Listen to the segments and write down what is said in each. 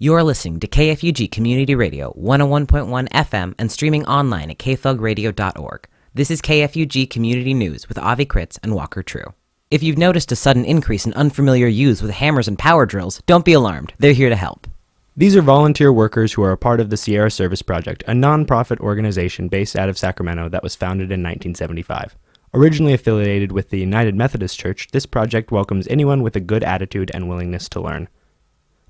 You're listening to KFUG Community Radio 101.1 FM and streaming online at kfugradio.org. This is KFUG Community News with Avi Critz and Walker Tru. If you've noticed a sudden increase in unfamiliar youths with hammers and power drills, don't be alarmed. They're here to help. These are volunteer workers who are a part of the Sierra Service Project, a nonprofit organization based out of Sacramento that was founded in 1975. Originally affiliated with the United Methodist Church, this project welcomes anyone with a good attitude and willingness to learn.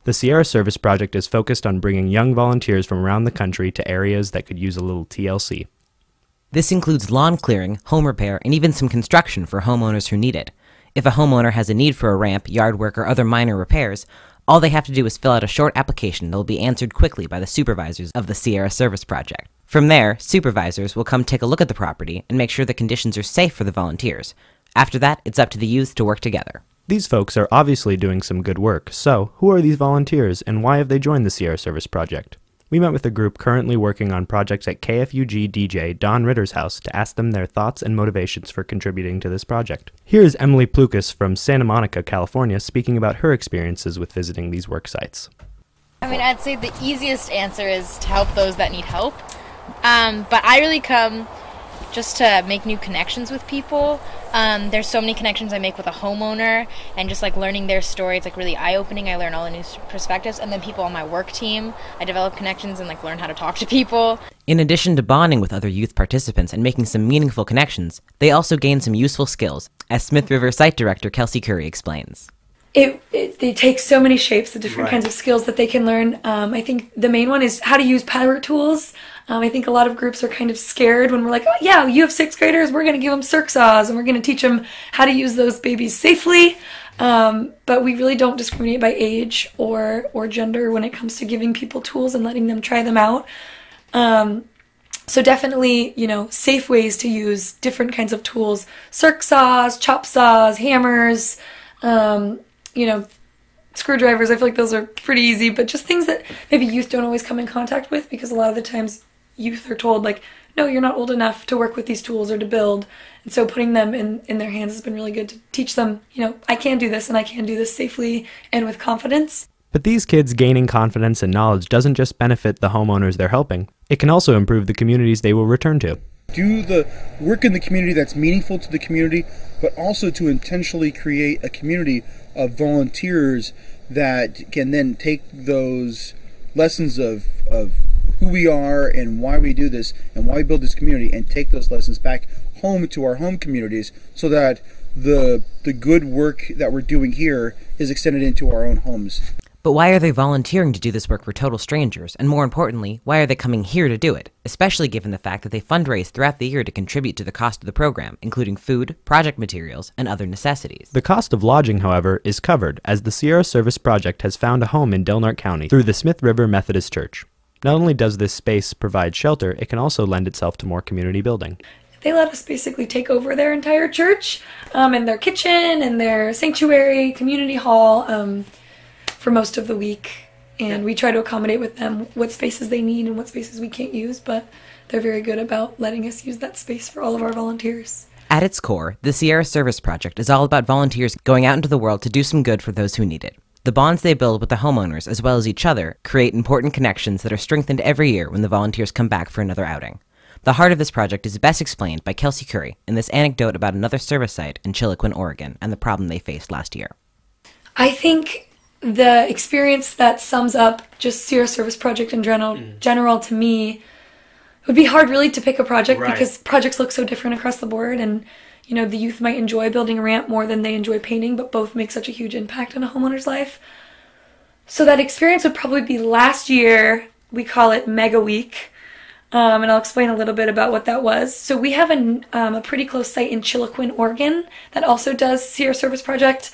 The Sierra Service Project is focused on bringing young volunteers from around the country to areas that could use a little TLC. This includes lawn clearing, home repair, and even some construction for homeowners who need it. If a homeowner has a need for a ramp, yard work, or other minor repairs, all they have to do is fill out a short application that will be answered quickly by the supervisors of the Sierra Service Project. From there, supervisors will come take a look at the property and make sure the conditions are safe for the volunteers. After that, it's up to the youth to work together. These folks are obviously doing some good work, so who are these volunteers and why have they joined the Sierra Service Project? We met with a group currently working on projects at KFUG DJ Don Ritter's house to ask them their thoughts and motivations for contributing to this project. Here is Emily Plukas from Santa Monica, California, speaking about her experiences with visiting these work sites. I mean, I'd say the easiest answer is to help those that need help. Um, but I really come just to make new connections with people. Um, there's so many connections I make with a homeowner, and just like learning their story, it's like really eye opening. I learn all the new perspectives, and then people on my work team, I develop connections and like learn how to talk to people. In addition to bonding with other youth participants and making some meaningful connections, they also gain some useful skills, as Smith River site director Kelsey Curry explains. It, it, they take so many shapes, the different right. kinds of skills that they can learn. Um, I think the main one is how to use power tools. Um, I think a lot of groups are kind of scared when we're like, oh, yeah, you have sixth graders, we're going to give them circ saws and we're going to teach them how to use those babies safely. Um, but we really don't discriminate by age or, or gender when it comes to giving people tools and letting them try them out. Um, so definitely, you know, safe ways to use different kinds of tools, circ saws, chop saws, hammers, um, you know, screwdrivers. I feel like those are pretty easy, but just things that maybe youth don't always come in contact with because a lot of the times youth are told like no you're not old enough to work with these tools or to build. And so putting them in in their hands has been really good to teach them you know i can do this and i can do this safely and with confidence. But these kids gaining confidence and knowledge doesn't just benefit the homeowners they're helping. It can also improve the communities they will return to. Do the work in the community that's meaningful to the community but also to intentionally create a community of volunteers that can then take those lessons of, of who we are and why we do this and why we build this community and take those lessons back home to our home communities so that the the good work that we're doing here is extended into our own homes. But why are they volunteering to do this work for total strangers? And more importantly, why are they coming here to do it? Especially given the fact that they fundraise throughout the year to contribute to the cost of the program, including food, project materials, and other necessities. The cost of lodging, however, is covered as the Sierra Service Project has found a home in Del Norte County through the Smith River Methodist Church. Not only does this space provide shelter, it can also lend itself to more community building. They let us basically take over their entire church um, and their kitchen and their sanctuary, community hall um, for most of the week. And we try to accommodate with them what spaces they need and what spaces we can't use, but they're very good about letting us use that space for all of our volunteers. At its core, the Sierra Service Project is all about volunteers going out into the world to do some good for those who need it. The bonds they build with the homeowners, as well as each other, create important connections that are strengthened every year when the volunteers come back for another outing. The heart of this project is best explained by Kelsey Curry in this anecdote about another service site in Chiloquin, Oregon, and the problem they faced last year. I think the experience that sums up just Sierra Service Project in general, mm. general to me would be hard really to pick a project right. because projects look so different across the board and you know, the youth might enjoy building a ramp more than they enjoy painting, but both make such a huge impact on a homeowner's life. So that experience would probably be last year. We call it Mega Week. Um, and I'll explain a little bit about what that was. So we have a, um, a pretty close site in Chiloquin, Oregon that also does Sierra Service Project.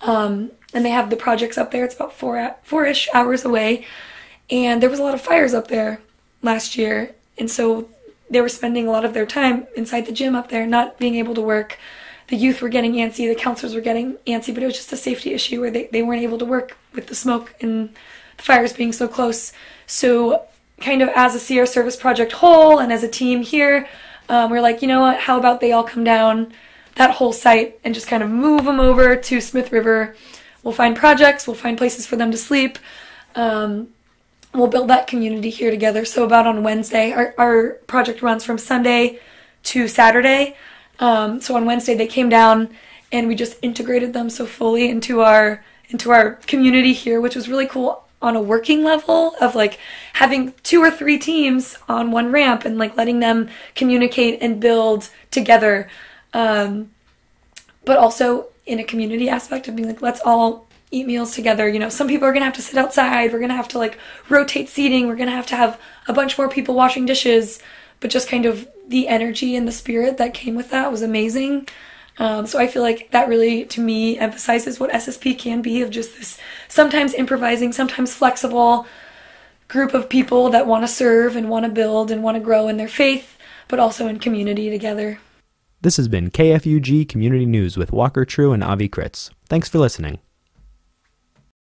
Um, and they have the projects up there. It's about four, four-ish hours away. And there was a lot of fires up there last year. And so they were spending a lot of their time inside the gym up there, not being able to work. The youth were getting antsy, the counselors were getting antsy, but it was just a safety issue where they, they weren't able to work with the smoke and the fires being so close. So, kind of as a Sierra Service Project whole and as a team here, um, we're like, you know what, how about they all come down that whole site and just kind of move them over to Smith River. We'll find projects, we'll find places for them to sleep. Um, we'll build that community here together. So about on Wednesday, our, our project runs from Sunday to Saturday. Um, so on Wednesday they came down and we just integrated them so fully into our into our community here, which was really cool on a working level of like having two or three teams on one ramp and like letting them communicate and build together. Um, but also in a community aspect of being like, let's all eat meals together. You know, some people are gonna have to sit outside. We're gonna have to like rotate seating. We're gonna have to have a bunch more people washing dishes. But just kind of the energy and the spirit that came with that was amazing. Um, so I feel like that really, to me, emphasizes what SSP can be of just this sometimes improvising, sometimes flexible group of people that want to serve and want to build and want to grow in their faith, but also in community together. This has been KFUG Community News with Walker Tru and Avi Critz. Thanks for listening.